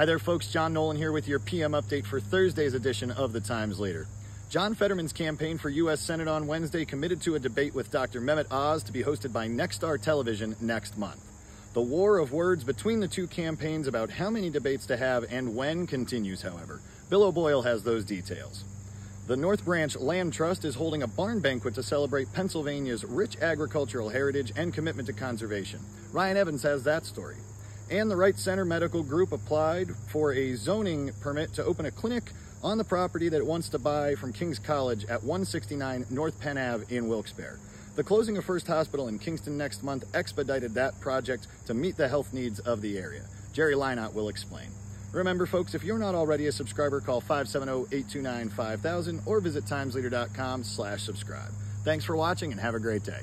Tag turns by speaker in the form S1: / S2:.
S1: Hi there, folks. John Nolan here with your PM update for Thursday's edition of the Times Leader. John Fetterman's campaign for U.S. Senate on Wednesday committed to a debate with Dr. Mehmet Oz to be hosted by Nexstar Television next month. The war of words between the two campaigns about how many debates to have and when continues, however. Bill O'Boyle has those details. The North Branch Land Trust is holding a barn banquet to celebrate Pennsylvania's rich agricultural heritage and commitment to conservation. Ryan Evans has that story. And the Wright Center Medical Group applied for a zoning permit to open a clinic on the property that it wants to buy from King's College at 169 North Penn Ave in Wilkes-Barre. The closing of First Hospital in Kingston next month expedited that project to meet the health needs of the area. Jerry Lynott will explain. Remember, folks, if you're not already a subscriber, call 570-829-5000 or visit timesleader.com slash subscribe. Thanks for watching and have a great day.